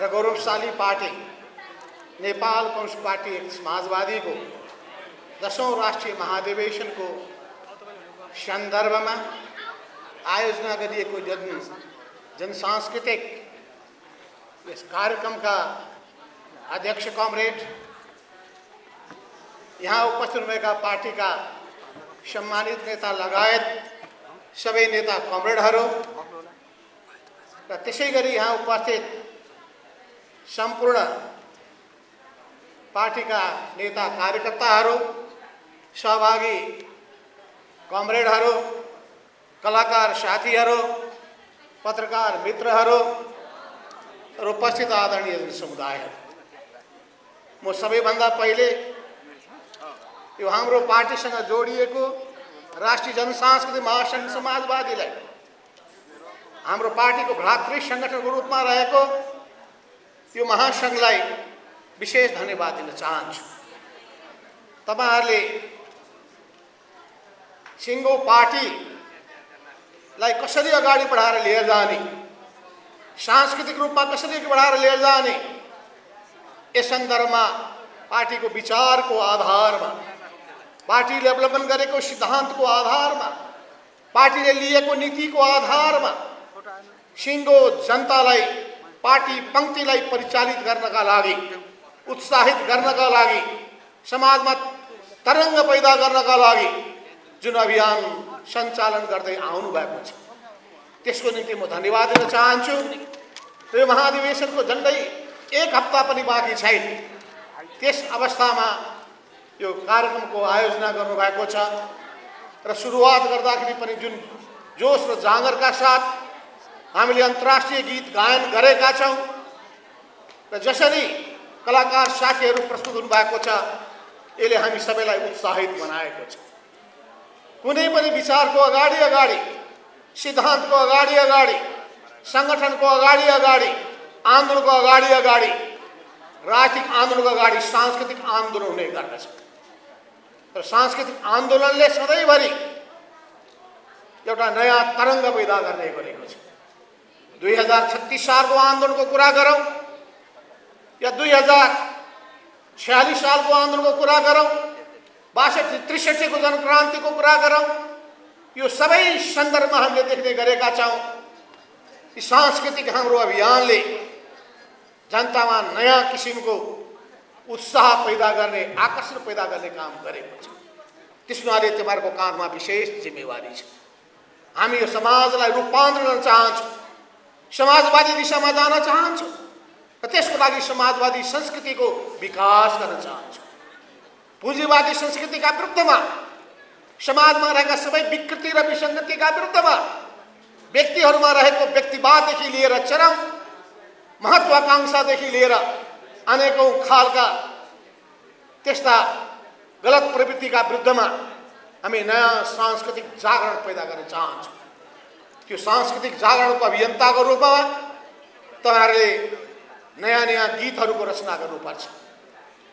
र गौरवशाली party, Nepal communist party एक समाजवादीको दसौँ राष्ट्रिय महाधिवेशनको सन्दर्भमा आयोजना गरिएको जन जनसांस्कृतिक यस कार्यक्रमका अध्यक्ष कमरेड, यहाँ उपस्थित हुनुभएका पार्टीका सम्मानित नेता लगायत सबै नेता कमरेडहरू र त्यसै गरी यहाँ उपस्थित सम्पूर्ण पार्टीका नेता कार्यकर्ताहरू सहभागी कमरेडहरू कलाकार साथीहरू पत्रकार मित्रहरू र उपस्थित आदरणीय समुदायहरू म सबैभन्दा पहिले यो हाम्रो पार्टीसँग जोडिएको राष्ट्रिय जनसांस्कृतिक महासङ्घ समाजवादीलाई हाम्रो पार्टीको भ्रातृ सङ्गठनको रूपमा रहेको यो महासङ्घलाई विशेष धन्यवाद दिन चाहन्छु। तपाईँहरूले सिङ्गो पार्टीलाई कसरी अगाडि बढाएर लिएर जाने सांस्कृतिक रूपमा कसरी बढाएर लिएर जाने यस सन्दर्भमा पार्टीको विचारको आधारमा पार्टीले अवलम्बन गरेको सिद्धान्तको आधारमा पार्टीले लिएको नीतिको आधारमा सिङ्गो जनतालाई पार्टी पङ्क्तिलाई परिचालित गर्नका लागि उत्साहित गर्नका लागि समाजमा तरङ्ग पैदा गर्नका लागि जुन अभियान सञ्चालन गर्दै आउनुभएको छ। त्यसको निम्ति म धन्यवाद दिन चाहन्छु। यो महाधिवेशनको झन्डै एक हप्ता पनि बाँकी छैन। त्यस अवस्थामा यो कार्यक्रमको आयोजना गर्नुभएको छ। र सुरुवात गर्दाखेरि पनि जुन जोस र जाँगरका साथ हामीले अन्तर्राष्ट्रिय गीत गायन गरेका छौँ। र जसरी कलाकार साथीहरू प्रस्तुत हुनुभएको छ यसले हामी सबैलाई उत्साहित बनाएको छ। कुनै पनि विचारको अगाडि अगाडि सिद्धान्तको अगाडि अगाडि सङ्गठनको अगाडि अगाडि आन्दोलनको अगाडि अगाडि राजनीतिक आन्दोलनको अगाडि सांस्कृतिक आन्दोलन हुने गर्दछ। र सांस्कृतिक आन्दोलनले सधैँभरि एउटा नयाँ तरङ्ग पैदा गर्ने गरेको छ। दुई हज़ार छत्तीस साल को आंदोलन को कुरा गरौँ या दुई हज़ार छयालिस सालको आन्दोलनको कुरा गरौँ बासठी त्रिसठीको जनक्रान्तिको कुरा गरौँ यो सन्दर्भमा हामीले देख्ने गरेका छौँ कि सांस्कृतिक हाम्रो अभियानले जनतामा नयाँ किसिमको उत्साह पैदा गर्ने आकर्षण पैदा गर्ने काम गरेको छ त्यस हुनाले तपाईँहरूको विशेष जिम्मेवारी हामी यो समाजलाई रूपान्तरण गर्न चाहन्छौँ समाजवादी दिशामा जान चाहन्छौँ। र त्यसको लागि समाजवादी संस्कृतिको विकास गर्न चाहन्छौँ। पुँजीवादी संस्कृतिका विरुद्धमा समाजमा रहेका सबै विकृति र विसङ्गतिका विरुद्धमा व्यक्तिहरूमा रहेको व्यक्तिवाददेखि लिएर चरम महत्वाकाङ्क्षादेखि लिएर अनेकौँ खालका त्यस्ता गलत प्रवृत्तिका विरुद्धमा हामी नयाँ सांस्कृतिक जागरण पैदा गर्न चाहन्छौँ। त्यो सांस्कृतिक जागरणको अभियन्ताको रूपमा तपाईँहरूले नयाँ नयाँ गीतहरूको रचना गर्नुपर्छ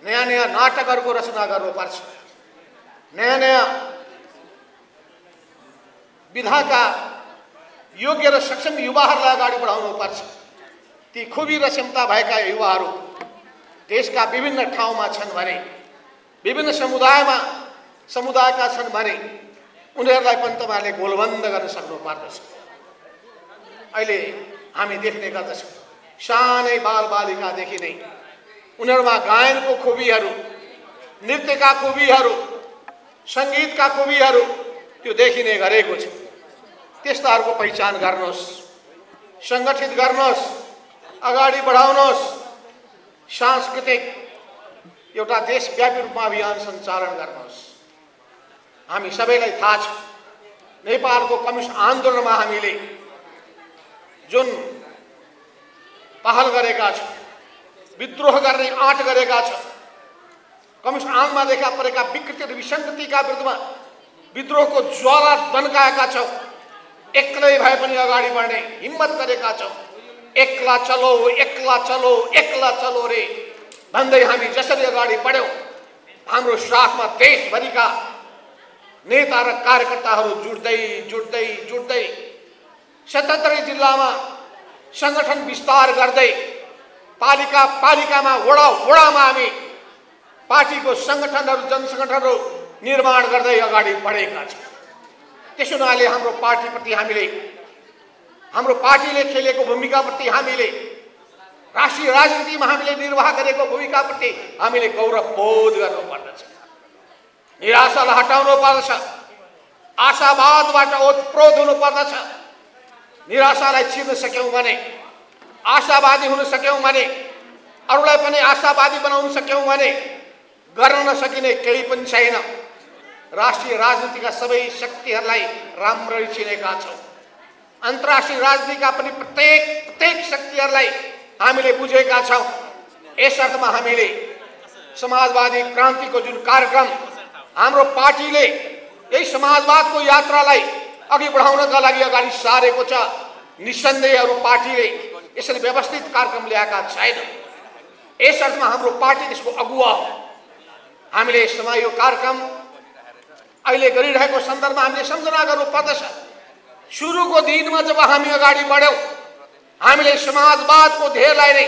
नयाँ नयाँ नाटकहरूको रचना गर्नुपर्छ नयाँ नयाँ विधाका योग्य र सक्षम युवाहरूलाई अगाडि बढाउनुपर्छ ती खुबी र क्षमता भएका युवाहरू देशका विभिन्न ठाउँमा छन् भने विभिन्न समुदायमा समुदायका छन् भने उनीहरूलाई पनि तपाईँहरूले गोलबन्द गर्न सक्नु पर्दछ अहिले हामी देख्ने गर्दछौँ। सानै बालबालिकादेखि नै उनीहरूमा गायनको खुबीहरू नृत्यका खुबीहरू सङ्गीतका खुबीहरू त्यो देखिने गरेको छ। त्यस्ताहरूको पहिचान गर्नुहोस् सङ्गठित गर्नुहोस् अगाडि बढाउनुहोस्। सांस्कृतिक एउटा देशव्यापी रूपमा अभियान सञ्चालन गर्नुहोस्। हामी सबैलाई थाहा छ नेपालको कम्युनिस्ट आन्दोलनमा हामीले जुन पहल गरेका छौँ विद्रोह गर्ने आँट गरेका छौँ कम्युनिस्ट आन्दोलनमा देखा परेका विकृति र विसङ्गतिका विरुद्धमा विद्रोहको ज्वाला दन्काएका छौँ एक्लै भए पनि अगाडि बढ्ने हिम्मत गरेका छौँ एक्ला चलो एक्ला चलो एक्ला चलो रे। भन्दै हामी जसरी अगाडि बढ्यौँ हाम्रो साथमा देशभरिका नेता र कार्यकर्ताहरू जुट्दै जुट्दै सतहत्तरै जिल्लामा सङ्गठन विस्तार गर्दै पालिका पालिकामा वडा वडामा हामी पार्टीको सङ्गठनहरू जनसङ्गठनहरू निर्माण गर्दै अगाडि बढेका छौँ। त्यसो हुनाले हाम्रो पार्टीप्रति हामीले हाम्रो पार्टीले खेलेको भूमिकाप्रति हामीले राष्ट्रिय राजनीतिमा हामीले निर्वाह गरेको भूमिकाप्रति हामीले गौरव बोध गर्नुपर्दछ। निराशालाई हटाउनु पर्दछ आशावादबाट ओतप्रोत हुनुपर्दछ। निराशालाई चिर्न सक्यौँ भने आशावादी हुन सक्यौँ भने अरूलाई पनि आशावादी बनाउन सक्यौँ भने गर्न नसकिने केही पनि छैन। राष्ट्रिय राजनीतिका सबै शक्तिहरूलाई राम्ररी चिनेका छौँ। अन्तर्राष्ट्रिय राजनीतिका पनि प्रत्येक प्रत्येक शक्तिहरूलाई हामीले बुझेका छौँ। यस अर्थमा हामीले समाजवादी क्रान्तिको जुन कार्यक्रम हाम्रो पार्टीले यही समाजवादको यात्रालाई अघि बढाउनका लागि अगाडि सारेको छ। निसन्देह अरू पार्टीले यसरी व्यवस्थित कार्यक्रम ल्याएका छैन यस अर्थमा हाम्रो पार्टी त्यसको अगुवा हो। हामीले यसमा यो कार्यक्रम अहिले गरिरहेको सन्दर्भमा हामीले सम्झना गर्नुपर्दछ। सुरुको दिनमा जब हामी अगाडि बढ्यौँ हामीले समाजवादको ध्येयलाई नै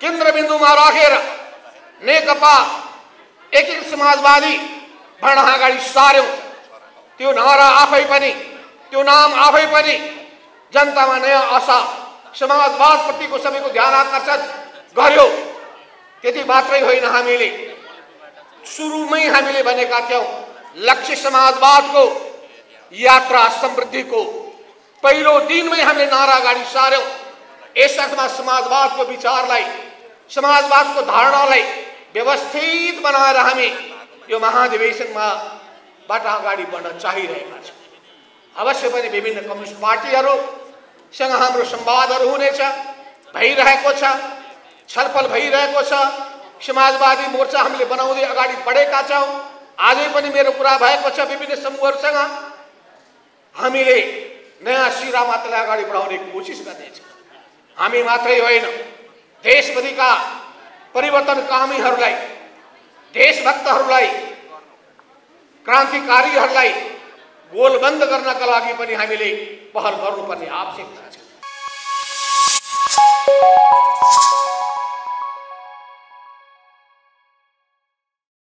केन्द्रबिन्दुमा राखेर नेकपा एकीकृत समाजवादी भन्न अगाडि सार्यौँ। त्यो नारा आफै पनि त्यो नाम आफै पनि जनतामा नयाँ आशा समाजवादप्रतिको सबैको ध्यान आकर्षण गर्यो। त्यति मात्रै होइन हामीले। सुरुमै हामीले भनेका थियौँ लक्ष्य समाजवादको यात्रा समृद्धिको। पहिलो दिनमै हामीले नारा अगाडि सार्यौँ अर्थमा समाजवादको विचारलाई समाजवादको धारणालाई व्यवस्थित बनाएर हामी यो महाधिवेशनमा बाट अगाडि बढ्न चाहिरहेका छौँ। अवश्य पनि विभिन्न कम्युनिस्ट पार्टीहरूसँग हाम्रो संवादहरू हुनेछ भइरहेको छ छलफल भइरहेको छ। समाजवादी मोर्चा हामीले बनाउँदै अगाडि बढेका छौँ। आजै पनि मेरो कुरा भएको छ विभिन्न समूहहरूसँग। हामीले नयाँ सिरा मात्रलाई अगाडि बढाउने कोसिस गर्नेछौँ। हामी मात्रै होइन देशभरिका परिवर्तनकामीहरूलाई देशभक्तहरूलाई क्रान्तिकारीहरूलाई गोलबन्द करना का हामीले पहल कर आवश्यकता